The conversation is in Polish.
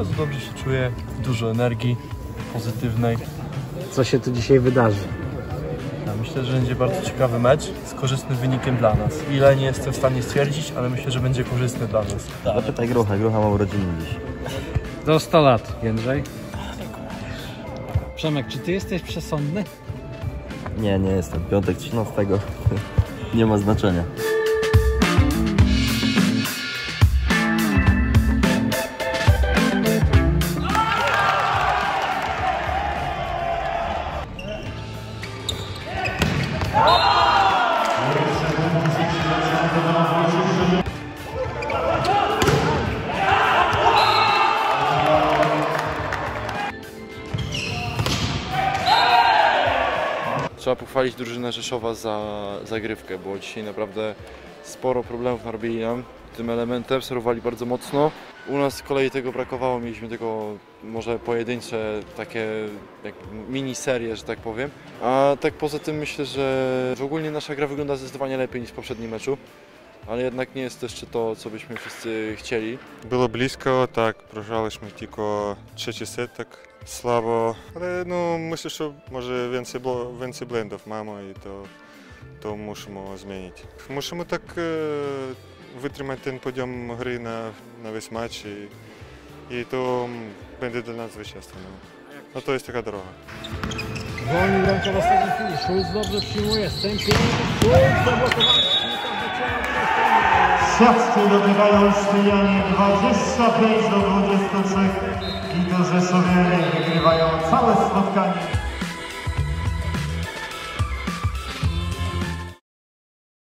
bardzo dobrze się czuję, dużo energii pozytywnej. Co się tu dzisiaj wydarzy? Ja myślę, że będzie bardzo ciekawy mecz z korzystnym wynikiem dla nas. Ile nie jestem w stanie stwierdzić, ale myślę, że będzie korzystny dla nas. Zapytaj Grucha, Grucha ma urodziny dziś. Do 100 lat, Jędrzej. Przemek, czy ty jesteś przesądny? Nie, nie jestem. Piątek 13. nie ma znaczenia. Trzeba pochwalić drużynę Rzeszowa za zagrywkę, bo dzisiaj naprawdę sporo problemów narobili nam tym elementem, serwowali bardzo mocno. U nas z kolei tego brakowało, mieliśmy tylko może pojedyncze takie jak mini serie, że tak powiem. A tak poza tym myślę, że ogólnie nasza gra wygląda zdecydowanie lepiej niż w poprzednim meczu. Ale jednak nie jest to jeszcze to, co byśmy wszyscy chcieli. Було близько, так, програли ми тільки третій сет, так слабо. Але ну, myślę, що може więcej, бло- więcej blendów mamy i to, to musimy zmienić. Musimy tak e, wytrzymać ten poziom gry na, na wесь match i, i to będzie dla nas zwycięstwo. No. no to jest taka droga. Wolny bramka w ostatniej chwili. Schulz dobrze przyjmuje. Stępień. Schulz zablokowany. W siatce dobywają Sztyjanie 25 do 23 i to Rzeszowianie wygrywają całe spotkanie.